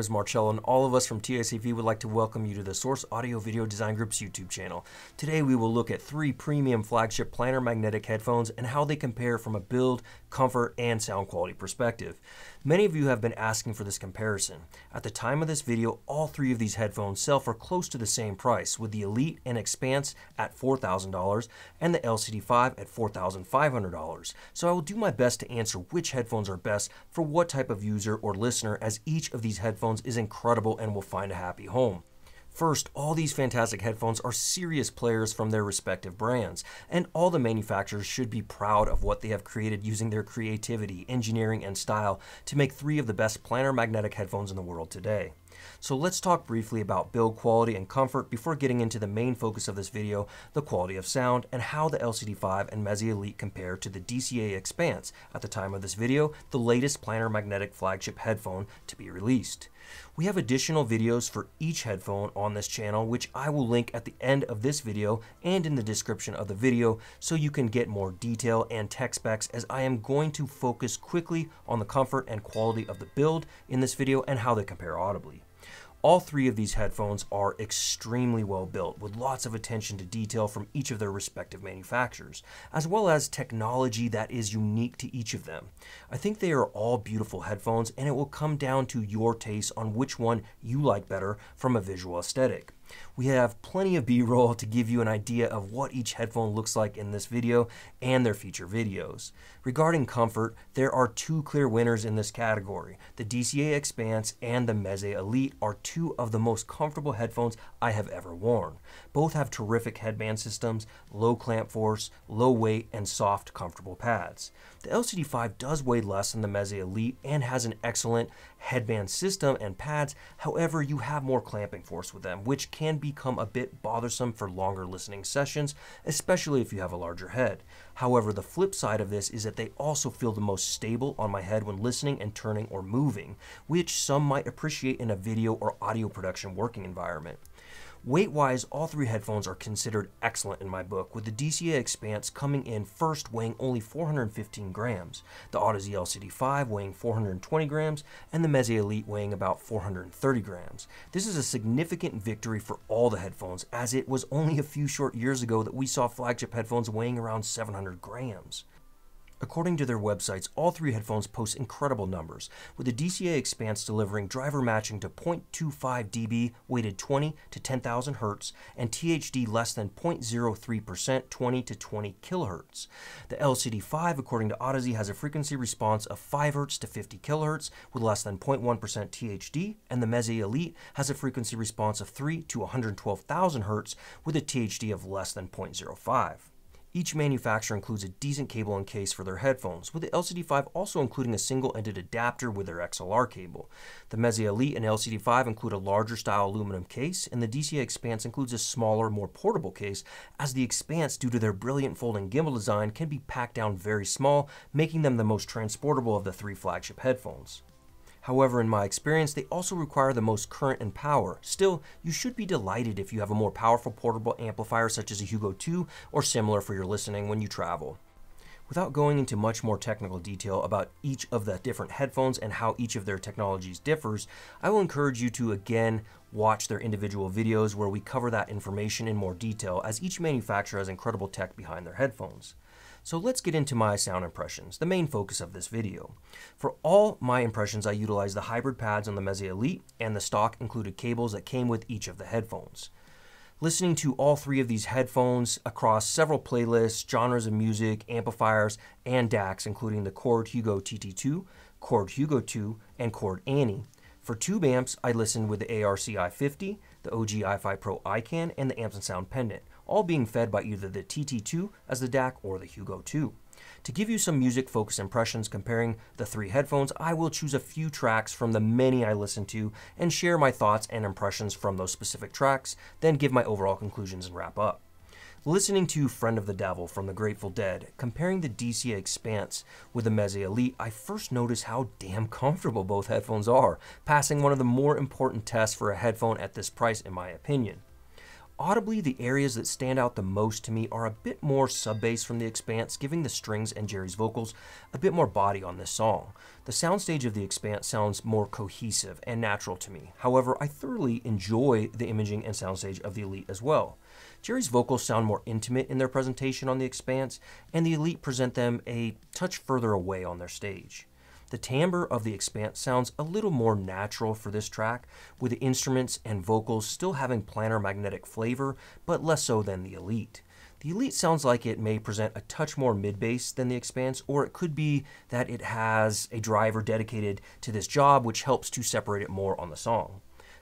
Name is Marcello, and all of us from TSAV would like to welcome you to the Source Audio Video Design Group's YouTube channel. Today, we will look at three premium flagship planar magnetic headphones and how they compare from a build, comfort, and sound quality perspective. Many of you have been asking for this comparison. At the time of this video, all three of these headphones sell for close to the same price, with the Elite and Expanse at $4,000 and the LCD5 at $4,500. So I will do my best to answer which headphones are best for what type of user or listener, as each of these headphones is incredible and will find a happy home. First, all these fantastic headphones are serious players from their respective brands, and all the manufacturers should be proud of what they have created using their creativity, engineering, and style to make three of the best planar magnetic headphones in the world today. So let's talk briefly about build quality and comfort before getting into the main focus of this video, the quality of sound, and how the LCD5 and Meze Elite compare to the DCA Expanse, at the time of this video, the latest planar magnetic flagship headphone to be released. We have additional videos for each headphone on this channel, which I will link at the end of this video and in the description of the video so you can get more detail and tech specs as I am going to focus quickly on the comfort and quality of the build in this video and how they compare audibly. All three of these headphones are extremely well built with lots of attention to detail from each of their respective manufacturers, as well as technology that is unique to each of them. I think they are all beautiful headphones and it will come down to your taste on which one you like better from a visual aesthetic. We have plenty of B-roll to give you an idea of what each headphone looks like in this video and their future videos. Regarding comfort, there are two clear winners in this category. The DCA Expanse and the Meze Elite are two of the most comfortable headphones I have ever worn. Both have terrific headband systems, low clamp force, low weight, and soft, comfortable pads. The LCD5 does weigh less than the Meze Elite and has an excellent headband system and pads. However, you have more clamping force with them, which can become a bit bothersome for longer listening sessions, especially if you have a larger head. However, the flip side of this is that they also feel the most stable on my head when listening and turning or moving, which some might appreciate in a video or audio production working environment. Weight wise, all three headphones are considered excellent in my book, with the DCA Expanse coming in first weighing only 415 grams, the Audeze LCD5 weighing 420 grams, and the Meze Elite weighing about 430 grams. This is a significant victory for all the headphones, as it was only a few short years ago that we saw flagship headphones weighing around 700 grams. According to their websites, all three headphones post incredible numbers, with the DCA Expanse delivering driver matching to 0.25 dB weighted 20 to 10,000 Hz and THD less than 0.03% 20 to 20 kHz. The LCD5, according to Audeze, has a frequency response of 5 Hz to 50 kHz with less than 0.1% THD, and the Meze Elite has a frequency response of 3 to 112,000 Hz with a THD of less than 0.05. Each manufacturer includes a decent cable and case for their headphones, with the LCD5 also including a single-ended adapter with their XLR cable. The Meze Elite and LCD5 include a larger style aluminum case, and the DCA Expanse includes a smaller, more portable case, as the Expanse, due to their brilliant folding gimbal design, can be packed down very small, making them the most transportable of the three flagship headphones. However, in my experience, they also require the most current and power. Still, you should be delighted if you have a more powerful portable amplifier such as a Hugo 2 or similar for your listening when you travel. Without going into much more technical detail about each of the different headphones and how each of their technologies differs, I will encourage you to again watch their individual videos where we cover that information in more detail as each manufacturer has incredible tech behind their headphones. So let's get into my sound impressions, the main focus of this video. For all my impressions, I utilized the hybrid pads on the Meze Elite and the stock included cables that came with each of the headphones. Listening to all three of these headphones across several playlists, genres of music, amplifiers, and DACs, including the Chord Hugo TT2, Chord Hugo 2, and Chord Anni. For tube amps, I listened with the ARC i50, the OG iFi Pro iCan, and the Amps Sound Pendant all being fed by either the TT2 as the DAC or the Hugo 2. To give you some music focus impressions comparing the three headphones, I will choose a few tracks from the many I listen to and share my thoughts and impressions from those specific tracks, then give my overall conclusions and wrap up. Listening to Friend of the Devil from the Grateful Dead, comparing the DCA Expanse with the Meze Elite, I first noticed how damn comfortable both headphones are, passing one of the more important tests for a headphone at this price in my opinion. Audibly, the areas that stand out the most to me are a bit more sub-bass from The Expanse, giving the strings and Jerry's vocals a bit more body on this song. The soundstage of The Expanse sounds more cohesive and natural to me. However, I thoroughly enjoy the imaging and soundstage of the Elite as well. Jerry's vocals sound more intimate in their presentation on The Expanse, and the Elite present them a touch further away on their stage. The timbre of The Expanse sounds a little more natural for this track, with the instruments and vocals still having planar magnetic flavor, but less so than the Elite. The Elite sounds like it may present a touch more mid-bass than the Expanse, or it could be that it has a driver dedicated to this job, which helps to separate it more on the song.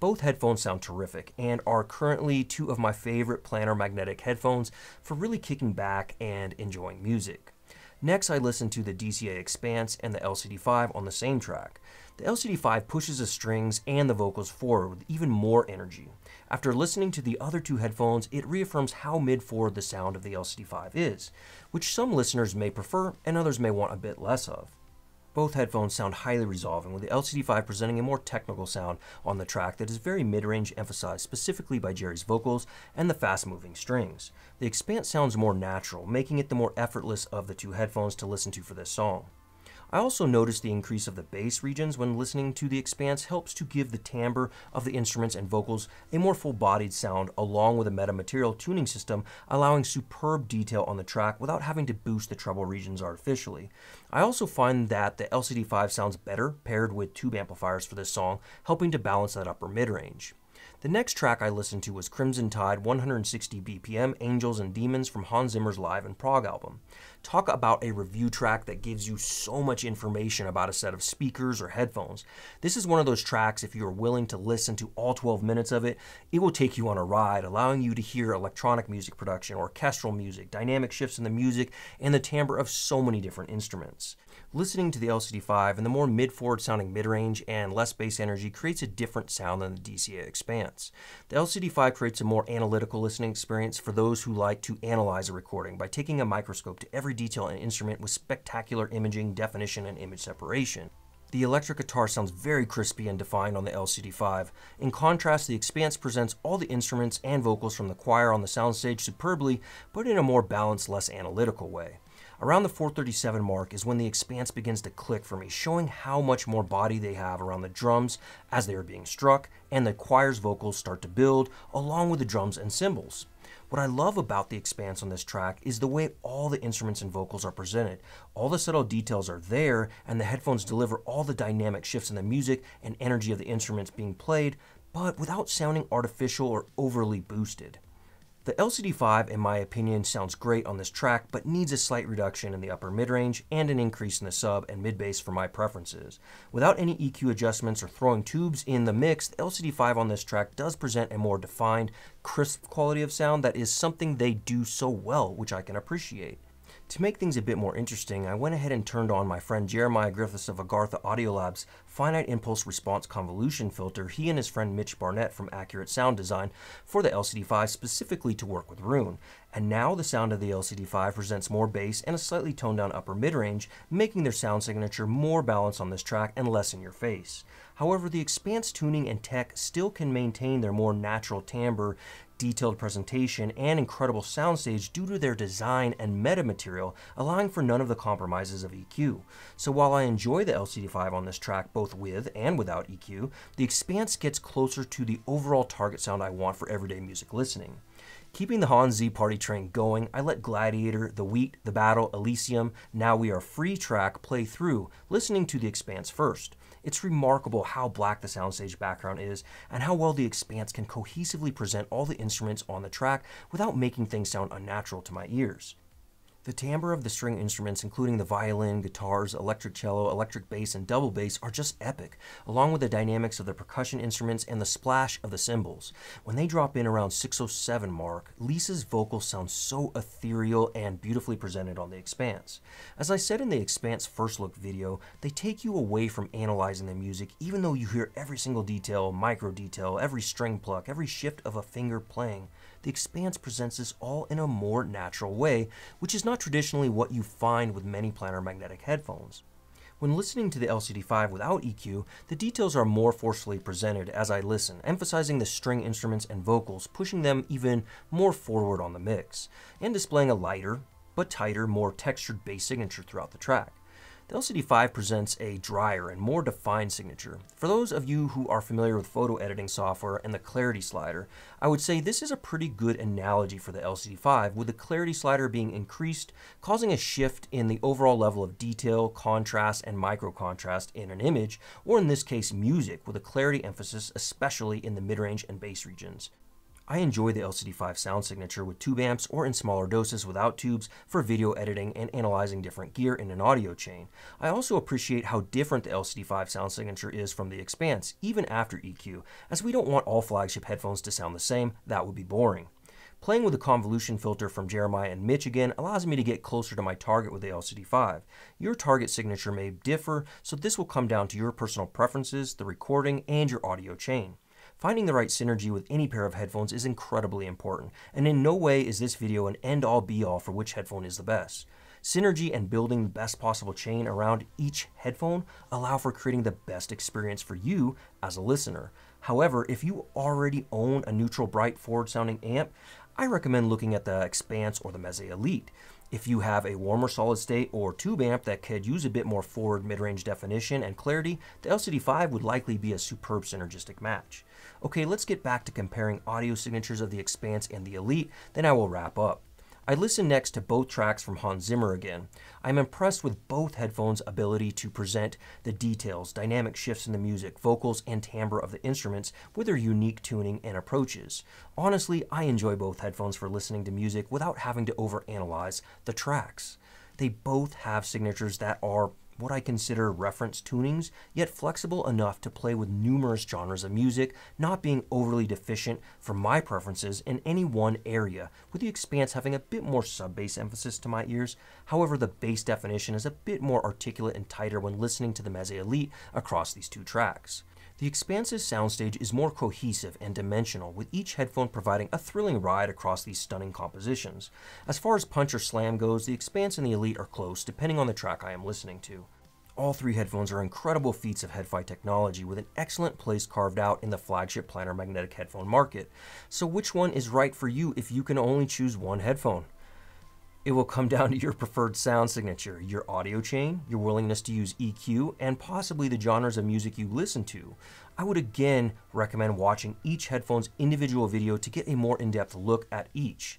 Both headphones sound terrific and are currently two of my favorite planar magnetic headphones for really kicking back and enjoying music. Next, I listened to the DCA Expanse and the LCD5 on the same track. The LCD5 pushes the strings and the vocals forward with even more energy. After listening to the other two headphones, it reaffirms how mid-forward the sound of the LCD5 is, which some listeners may prefer and others may want a bit less of. Both headphones sound highly resolving, with the LCD5 presenting a more technical sound on the track that is very mid-range emphasized specifically by Jerry's vocals and the fast-moving strings. The Expanse sounds more natural, making it the more effortless of the two headphones to listen to for this song. I also noticed the increase of the bass regions when listening to The Expanse helps to give the timbre of the instruments and vocals a more full-bodied sound along with a metamaterial tuning system allowing superb detail on the track without having to boost the treble regions artificially. I also find that the LCD5 sounds better paired with tube amplifiers for this song, helping to balance that upper mid-range. The next track I listened to was Crimson Tide 160 BPM Angels and Demons from Hans Zimmer's Live in Prague album. Talk about a review track that gives you so much information about a set of speakers or headphones. This is one of those tracks, if you are willing to listen to all 12 minutes of it, it will take you on a ride, allowing you to hear electronic music production, orchestral music, dynamic shifts in the music, and the timbre of so many different instruments. Listening to the LCD5 and the more mid-forward sounding mid-range and less bass energy creates a different sound than the DCA Expanse. The LCD5 creates a more analytical listening experience for those who like to analyze a recording by taking a microscope to every detail in an instrument with spectacular imaging, definition, and image separation. The electric guitar sounds very crispy and defined on the LCD5. In contrast, the Expanse presents all the instruments and vocals from the choir on the soundstage superbly, but in a more balanced, less analytical way. Around the 437 mark is when the expanse begins to click for me, showing how much more body they have around the drums as they are being struck, and the choir's vocals start to build along with the drums and cymbals. What I love about the expanse on this track is the way all the instruments and vocals are presented. All the subtle details are there, and the headphones deliver all the dynamic shifts in the music and energy of the instruments being played, but without sounding artificial or overly boosted. The LCD5, in my opinion, sounds great on this track, but needs a slight reduction in the upper mid-range and an increase in the sub and mid-bass for my preferences. Without any EQ adjustments or throwing tubes in the mix, the LCD5 on this track does present a more defined, crisp quality of sound that is something they do so well, which I can appreciate. To make things a bit more interesting, I went ahead and turned on my friend Jeremiah Griffiths of Agartha Audiolab's finite impulse response convolution filter he and his friend Mitch Barnett from Accurate Sound Design for the LCD5 specifically to work with Roon. And now the sound of the LCD5 presents more bass and a slightly toned down upper mid-range, making their sound signature more balanced on this track and less in your face. However, the Expanse tuning and tech still can maintain their more natural timbre detailed presentation, and incredible soundstage due to their design and meta material, allowing for none of the compromises of EQ. So while I enjoy the LCD5 on this track both with and without EQ, the Expanse gets closer to the overall target sound I want for everyday music listening. Keeping the Hans Z party train going, I let Gladiator, The Wheat, The Battle, Elysium, Now We Are Free track play through, listening to the Expanse first. It's remarkable how black the soundstage background is and how well the Expanse can cohesively present all the instruments on the track without making things sound unnatural to my ears. The timbre of the string instruments, including the violin, guitars, electric cello, electric bass, and double bass, are just epic, along with the dynamics of the percussion instruments and the splash of the cymbals. When they drop in around 607 mark, Lisa's vocals sound so ethereal and beautifully presented on The Expanse. As I said in the Expanse first look video, they take you away from analyzing the music, even though you hear every single detail, micro detail, every string pluck, every shift of a finger playing the Expanse presents this all in a more natural way, which is not traditionally what you find with many planar magnetic headphones. When listening to the LCD5 without EQ, the details are more forcefully presented as I listen, emphasizing the string instruments and vocals, pushing them even more forward on the mix, and displaying a lighter, but tighter, more textured bass signature throughout the track. The LCD5 presents a drier and more defined signature. For those of you who are familiar with photo editing software and the clarity slider, I would say this is a pretty good analogy for the LCD5 with the clarity slider being increased, causing a shift in the overall level of detail, contrast, and micro contrast in an image, or in this case music with a clarity emphasis especially in the mid-range and bass regions. I enjoy the LCD5 sound signature with tube amps or in smaller doses without tubes for video editing and analyzing different gear in an audio chain. I also appreciate how different the LCD5 sound signature is from the Expanse, even after EQ, as we don't want all flagship headphones to sound the same, that would be boring. Playing with the convolution filter from Jeremiah and Mitch again allows me to get closer to my target with the LCD5. Your target signature may differ, so this will come down to your personal preferences, the recording, and your audio chain. Finding the right synergy with any pair of headphones is incredibly important, and in no way is this video an end-all be-all for which headphone is the best. Synergy and building the best possible chain around each headphone allow for creating the best experience for you as a listener. However, if you already own a neutral bright forward sounding amp, I recommend looking at the Expanse or the Meze Elite. If you have a warmer solid state or tube amp that could use a bit more forward mid-range definition and clarity, the LCD5 would likely be a superb synergistic match. Okay, let's get back to comparing audio signatures of the Expanse and the Elite, then I will wrap up. I listened next to both tracks from Hans Zimmer again. I'm impressed with both headphones' ability to present the details, dynamic shifts in the music, vocals, and timbre of the instruments with their unique tuning and approaches. Honestly, I enjoy both headphones for listening to music without having to overanalyze the tracks. They both have signatures that are what I consider reference tunings, yet flexible enough to play with numerous genres of music, not being overly deficient for my preferences in any one area, with the Expanse having a bit more sub-bass emphasis to my ears. However, the bass definition is a bit more articulate and tighter when listening to the Meze Elite across these two tracks. The Expanse's soundstage is more cohesive and dimensional, with each headphone providing a thrilling ride across these stunning compositions. As far as punch or slam goes, the Expanse and the Elite are close, depending on the track I am listening to. All three headphones are incredible feats of HeadFi technology with an excellent place carved out in the flagship planar magnetic headphone market. So which one is right for you if you can only choose one headphone? It will come down to your preferred sound signature, your audio chain, your willingness to use EQ, and possibly the genres of music you listen to. I would again recommend watching each headphone's individual video to get a more in-depth look at each.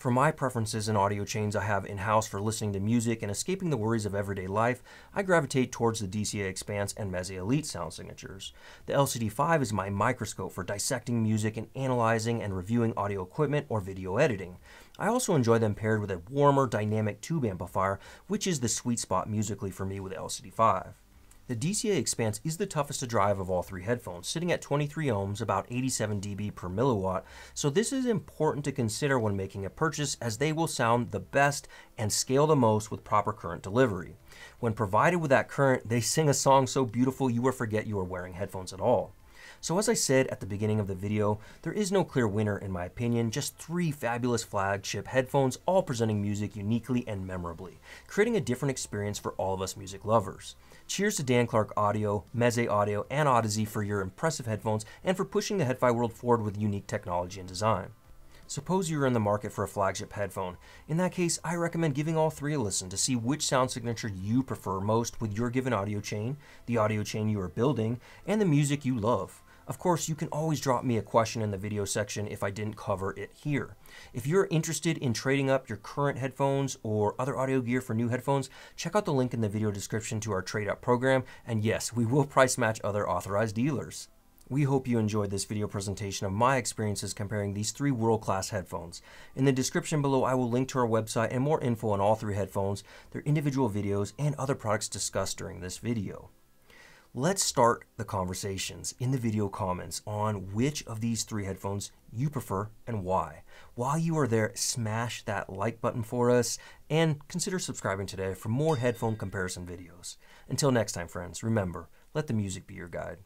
For my preferences in audio chains I have in-house for listening to music and escaping the worries of everyday life, I gravitate towards the DCA Expanse and Meze Elite sound signatures. The LCD5 is my microscope for dissecting music and analyzing and reviewing audio equipment or video editing. I also enjoy them paired with a warmer dynamic tube amplifier, which is the sweet spot musically for me with LCD5. The DCA Expanse is the toughest to drive of all three headphones, sitting at 23 ohms, about 87 dB per milliwatt, so this is important to consider when making a purchase as they will sound the best and scale the most with proper current delivery. When provided with that current, they sing a song so beautiful you will forget you are wearing headphones at all. So as I said at the beginning of the video, there is no clear winner in my opinion, just three fabulous flagship headphones all presenting music uniquely and memorably, creating a different experience for all of us music lovers. Cheers to Dan Clark Audio, Meze Audio, and Audeze for your impressive headphones and for pushing the HeadFi world forward with unique technology and design. Suppose you're in the market for a flagship headphone. In that case, I recommend giving all three a listen to see which sound signature you prefer most with your given audio chain, the audio chain you are building, and the music you love. Of course, you can always drop me a question in the video section if I didn't cover it here. If you're interested in trading up your current headphones or other audio gear for new headphones, check out the link in the video description to our trade up program. And yes, we will price match other authorized dealers. We hope you enjoyed this video presentation of my experiences comparing these three world-class headphones. In the description below, I will link to our website and more info on all three headphones, their individual videos, and other products discussed during this video. Let's start the conversations in the video comments on which of these three headphones you prefer and why. While you are there, smash that like button for us and consider subscribing today for more headphone comparison videos. Until next time, friends, remember, let the music be your guide.